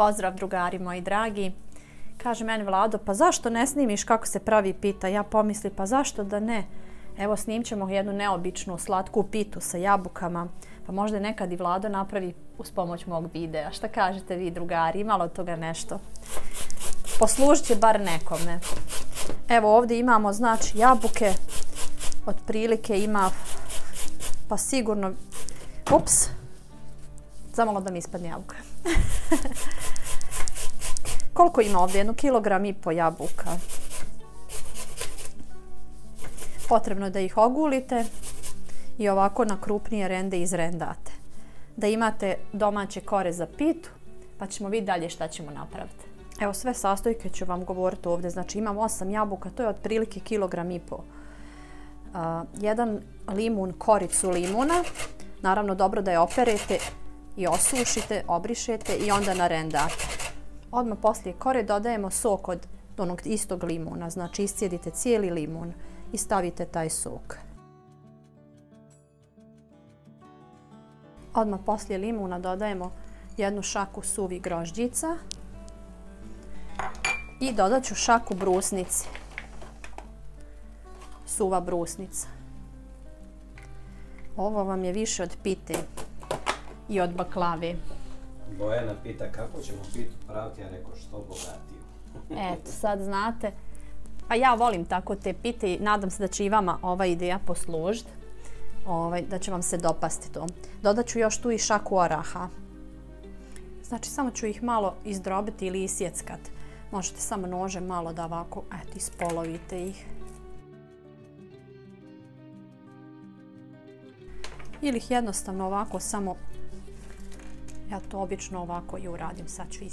Pozdrav drugari moji dragi. Kaže meni Vlado, pa zašto ne snimiš kako se pravi pita? Ja pomislim, pa zašto da ne? Evo snimit ćemo jednu neobičnu slatku pitu sa jabukama. Pa možda nekad i Vlado napravi uz pomoć mog videa. Šta kažete vi drugari? Imalo toga nešto? Poslužit će bar nekome. Evo ovdje imamo znači jabuke. Otprilike ima pa sigurno... Ups! Zamalo da mi ispadne jabuka. Koliko ima ovdje? Jednu kilogram i po jabuka. Potrebno je da ih ogulite i ovako na krupnije rende izrendate. Da imate domaće kore za pitu, pa ćemo vidjeti dalje šta ćemo napraviti. Evo sve sastojke ću vam govoriti ovdje. Znači imam 8 jabuka, to je otprilike kilogram i po. jedan limun, koricu limuna. Naravno dobro da je operete i osušite, obrišete i onda narendate. Odmah poslije kore dodajemo sok od onog istog limuna, znači iscijedite cijeli limun i stavite taj sok. Odmah poslije limuna dodajemo jednu šaku suvi grožđica i dodat ću šaku brusnice. Suva brusnica. Ovo vam je više od pite i od baklave. Bojana pita kako ćemo pitu praviti, ja rekao što bogatiju. Eto, sad znate. Pa ja volim tako te pite i nadam se da će i vama ova ideja poslužiti. Ovaj, da će vam se dopasti to. Dodat ću još tu i šaku oraha. Znači samo ću ih malo izdrobiti ili isjeckat. Možete samo nožem malo da ovako, eto, ispolovite ih. Ili ih jednostavno ovako samo ja to obično ovako i uradim, sad ću i.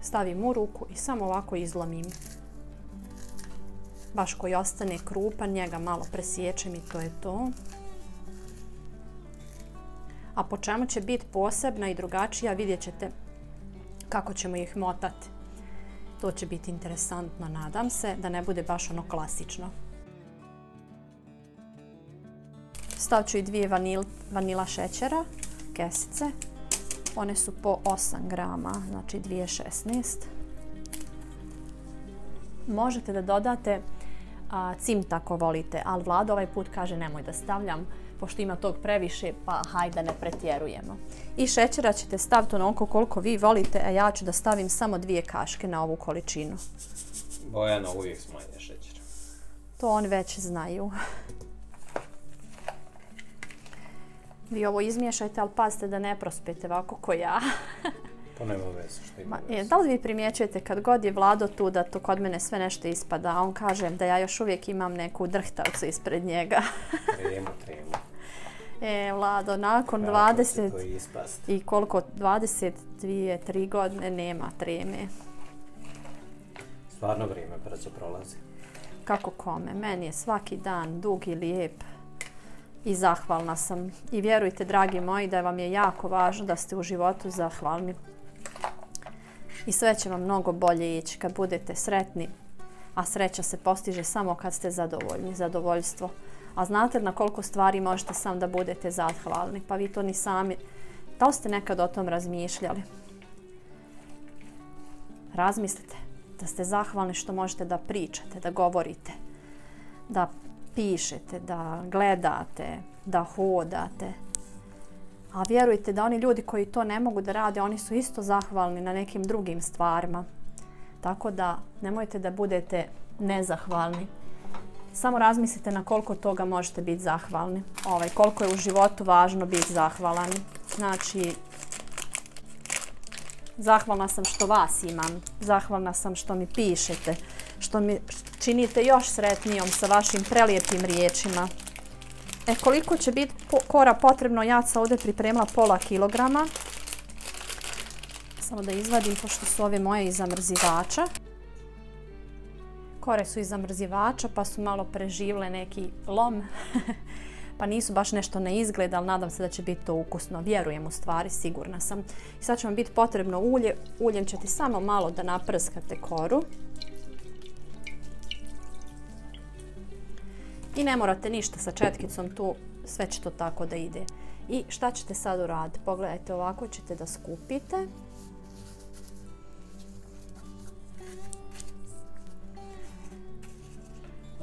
Stavim u ruku i samo ovako izlomim. Baš koji ostane krupan, njega malo presječem i to je to. A po čemu će biti posebna i drugačija vidjet ćete kako ćemo ih motati. To će biti interesantno, nadam se, da ne bude baš ono klasično. Stavit ću i dvije vanila šećera kesice. One su po 8 grama, znači 2,16. Možete da dodate cimt ako volite, ali Vlada ovaj put kaže nemoj da stavljam, pošto ima tog previše, pa hajde ne pretjerujemo. I šećera ćete staviti onoliko koliko vi volite, a ja ću da stavim samo dvije kaške na ovu količinu. Bojana uvijek smanje šećera. To oni već znaju. Vi ovo izmiješajte, ali pazite da ne prospete ovako ko ja. to nema veze što ima veze. Da li vi primjećujete kad god je Vlado tu da to kod mene sve nešto ispada, a on kaže da ja još uvijek imam neku drhtavcu ispred njega. tremu, tremu. E, Vlado, nakon 20 i koliko, 22, 3 godine nema treme. Stvarno vrijeme brzo prolazi. Kako kome? Meni je svaki dan dug i lijep i zahvalna sam. I vjerujte, dragi moji, da vam je jako važno da ste u životu zahvalni. I sve će vam mnogo bolje ići kad budete sretni, a sreća se postiže samo kad ste zadovoljni, zadovoljstvo. A znate na koliko stvari možete sam da budete zahvalni, pa vi to ni sami. Da li ste nekad o tom razmišljali? Razmislite da ste zahvalni što možete da pričate, da govorite, da pišete, da gledate, da hodate. A vjerujte da oni ljudi koji to ne mogu da rade, oni su isto zahvalni na nekim drugim stvarima. Tako da nemojte da budete nezahvalni. Samo razmislite na koliko toga možete biti zahvalni. Ovaj, koliko je u životu važno biti zahvalan. Znači, zahvalna sam što vas imam. Zahvalna sam što mi pišete. Što mi činite još sretnijom sa vašim prelijepim riječima. E koliko će biti kora potrebno, ja sam ovdje pripremila pola kilograma. Samo da izvadim pošto su ove moje iz zamrzivača. Kore su iz zamrzivača pa su malo preživle neki lom. pa nisu baš nešto na izgled, ali nadam se da će biti to ukusno. Vjerujem u stvari, sigurna sam. I sad će vam biti potrebno ulje. Uljem ćete samo malo da naprskate koru. I ne morate ništa sa četkicom tu, sve će to tako da ide. I šta ćete sad uraditi? Pogledajte, ovako ćete da skupite.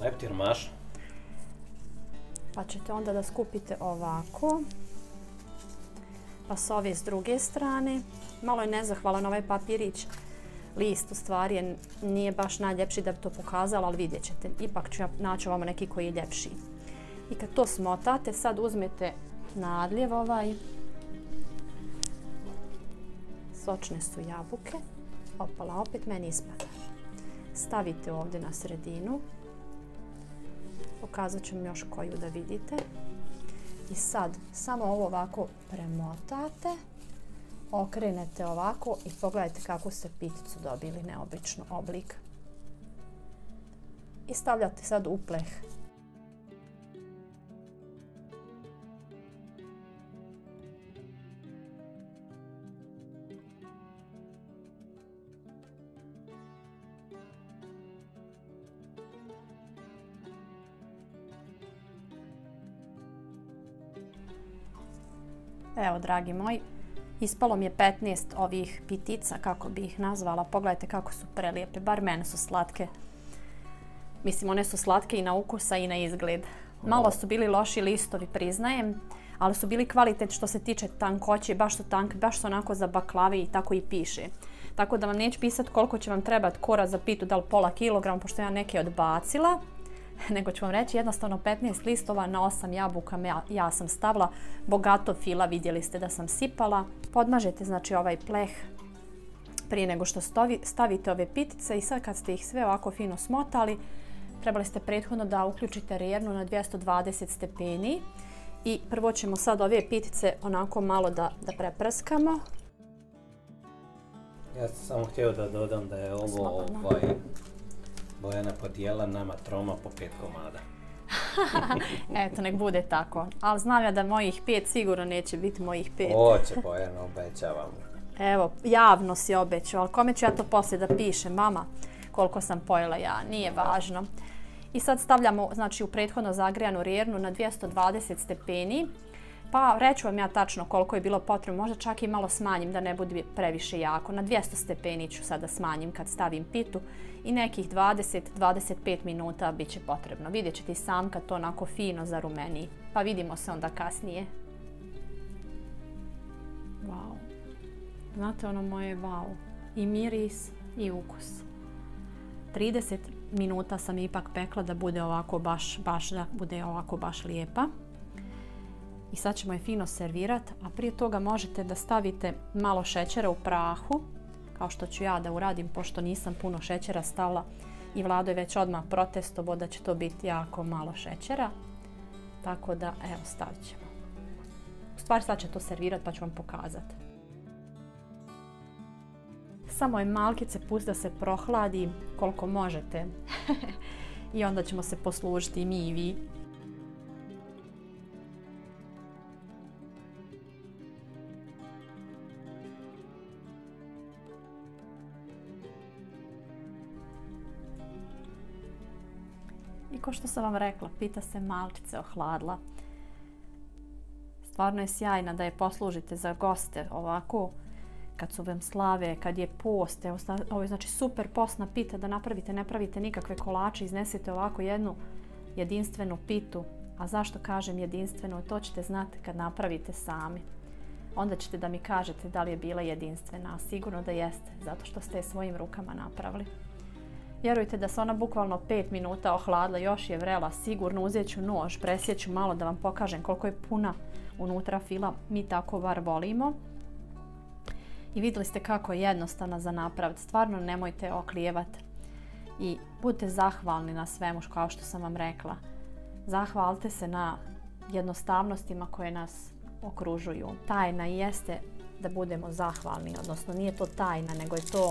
Leptir maš. Pa ćete onda da skupite ovako. Pa s ove s druge strane. Malo je nezahvalan ovaj papirić. List u stvari je, nije baš najljepši da bi to pokazala, ali vidjet ćete. Ipak ću ja naći ovamo neki koji je ljepši. I kad to smotate, sad uzmete nadljev ovaj. Sočne su jabuke. Opala, opet meni ispada. Stavite ovdje na sredinu. Pokazat ću vam još koju da vidite. I sad samo ovo ovako premotate, okrenete ovako i pogledajte kako ste piticu dobili, neobično oblik. I stavljate sad u pleh. Evo, dragi moji, ispalo mi je 15 ovih pitica, kako bi ih nazvala. Pogledajte kako su prelijepe, bar mene su slatke. Mislim, one su slatke i na ukusa i na izgled. Malo su bili loši listovi, priznajem, ali su bili kvalitet što se tiče tankoće, baš su tank, baš su onako za baklave i tako i piše. Tako da vam neću pisati koliko će vam trebati kora za pitu, da li pola kilograma, pošto ja neke odbacila. nego ću vam reći jednostavno 15 listova na 8 jabuka ja, sam stavila. Bogato fila vidjeli ste da sam sipala. Podmažete znači ovaj pleh prije nego što stavite ove pitice i sad kad ste ih sve ovako fino smotali, trebali ste prethodno da uključite rjernu na 220 stepeni. I prvo ćemo sad ove pitice onako malo da, da preprskamo. Ja sam samo htio da dodam da je ovo ovaj, Bojana podijela nama troma po pet komada. Eto, nek bude tako. Ali znam ja da mojih pet sigurno neće biti mojih pet. Oće, Bojana, obećavam. Evo, javno si obećao, ali kome ću ja to poslije da pišem, mama, koliko sam pojela ja, nije važno. I sad stavljamo, znači, u prethodno zagrijanu rjernu na 220 stepeni pa reću vam ja tačno koliko je bilo potrebno, možda čak i malo smanjim da ne bude previše jako. Na 200 stepeni ću sada smanjim kad stavim pitu i nekih 20-25 minuta bit će potrebno. Vidjet ćete i sam kad to onako fino zarumeni. Pa vidimo se onda kasnije. Wow. Znate ono moje wow. I miris i ukus. 30 minuta sam ipak pekla da bude ovako baš, baš da bude ovako baš lijepa i sad ćemo je fino servirati, a prije toga možete da stavite malo šećera u prahu, kao što ću ja da uradim, pošto nisam puno šećera stavila i Vlado je već odmah protestovo da će to biti jako malo šećera. Tako da, evo, stavit ćemo. U stvari sad će to servirati pa ću vam pokazati. Samo je malkice pust da se prohladi koliko možete. I onda ćemo se poslužiti i mi i vi. Sam vam rekla, pita se malčice ohladla. Stvarno je sjajna da je poslužite za goste ovako kad su vam slave, kad je post. ovo je znači super postna pita da napravite, ne pravite nikakve kolače, iznesete ovako jednu jedinstvenu pitu. A zašto kažem jedinstvenu? To ćete znati kad napravite sami. Onda ćete da mi kažete da li je bila jedinstvena, sigurno da jeste, zato što ste je svojim rukama napravili. Vjerujte da se ona bukvalno 5 minuta ohladila, još je vrela, sigurno uzet ću nož, presjeću malo da vam pokažem koliko je puna unutra fila, mi tako bar volimo. I vidjeli ste kako je jednostavna za napraviti, stvarno nemojte oklijevati i budite zahvalni na svemu kao što sam vam rekla. Zahvalite se na jednostavnostima koje nas okružuju. Tajna jeste da budemo zahvalni, odnosno nije to tajna, nego je to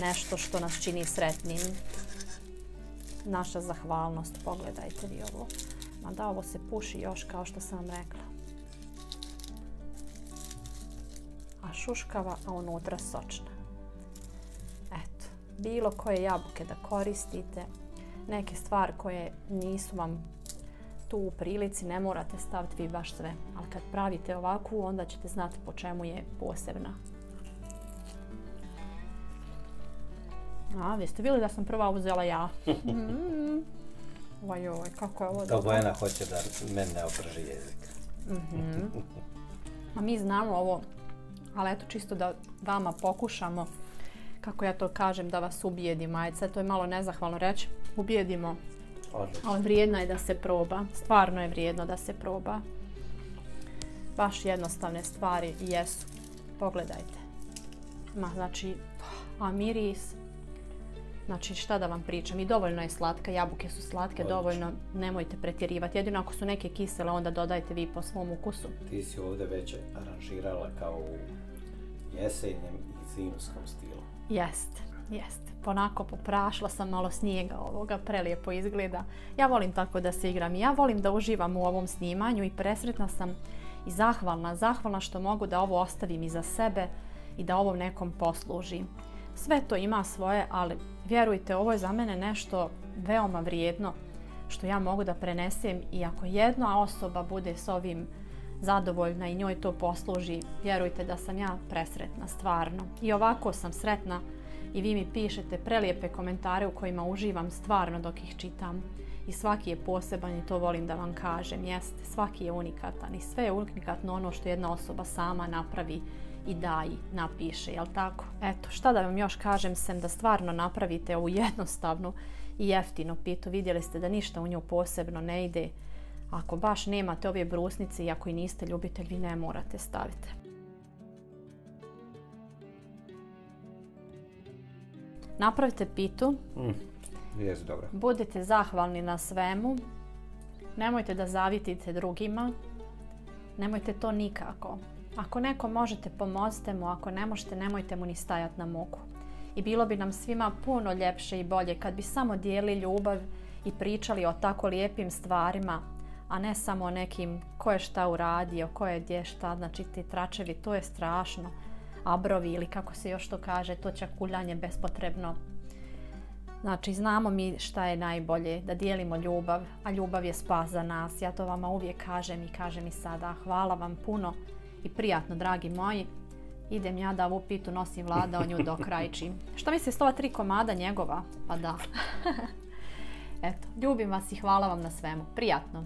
nešto što nas čini sretnim. Naša zahvalnost, pogledajte vi ovo. Mada ovo se puši još kao što sam vam rekla. A šuškava, a unutra sočna. Eto, bilo koje jabuke da koristite, neke stvari koje nisu vam tu u prilici, ne morate staviti vi baš sve. Ali kad pravite ovakvu, onda ćete znati po čemu je posebna. A, vi ste bili da sam prva uzela ja. Mm. Oj, oj, kako je ovo To dobro. Bojana hoće da mene obrži jezik. A mi znamo ovo, ali eto čisto da vama pokušamo, kako ja to kažem, da vas ubijedimo. Ajde, sad to je malo nezahvalno reći. Ubijedimo, Odlično. ali vrijedno je da se proba. Stvarno je vrijedno da se proba. Baš jednostavne stvari jesu. Pogledajte. Ma, znači, a miris, Znači šta da vam pričam, i dovoljno je slatka, jabuke su slatke, Odlično. dovoljno, nemojte pretjerivati. Jedino ako su neke kisele, onda dodajte vi po svom ukusu. Ti si ovdje već aranžirala kao u jesenjem i zimskom stilu. Jest, jest. Ponako poprašla sam malo snijega ovoga, prelijepo izgleda. Ja volim tako da se igram i ja volim da uživam u ovom snimanju i presretna sam i zahvalna, zahvalna što mogu da ovo ostavim iza sebe i da ovom nekom posluži. Sve to ima svoje, ali vjerujte, ovo je za mene nešto veoma vrijedno što ja mogu da prenesem i ako jedna osoba bude s ovim zadovoljna i njoj to posluži, vjerujte da sam ja presretna, stvarno. I ovako sam sretna i vi mi pišete prelijepe komentare u kojima uživam stvarno dok ih čitam. I svaki je poseban i to volim da vam kažem, jeste, svaki je unikatan i sve je unikatno ono što jedna osoba sama napravi i da i napiše, jel tako? Eto, šta da vam još kažem sem da stvarno napravite ovu jednostavnu i jeftinu pitu. Vidjeli ste da ništa u nju posebno ne ide. Ako baš nemate ove brusnice i ako i niste ljubitelj, vi ne morate staviti. Napravite pitu, Mm. Jes dobro. budite zahvalni na svemu, nemojte da zavitite drugima, nemojte to nikako. Ako neko možete, pomozite mu, ako ne možete, nemojte mu ni stajati na muku. I bilo bi nam svima puno ljepše i bolje kad bi samo dijeli ljubav i pričali o tako lijepim stvarima, a ne samo o nekim ko je šta uradio, ko je gdje šta, znači ti tračevi, to je strašno. Abrovi ili kako se još to kaže, to čakuljanje bespotrebno. Znači, znamo mi šta je najbolje, da dijelimo ljubav, a ljubav je spas za nas. Ja to vama uvijek kažem i kažem i sada. Hvala vam puno i prijatno, dragi moji. Idem ja da ovu pitu nosim vlada, o nju dokrajčim. Šta misli s ova tri komada njegova? Pa da. Eto, ljubim vas i hvala vam na svemu. Prijatno.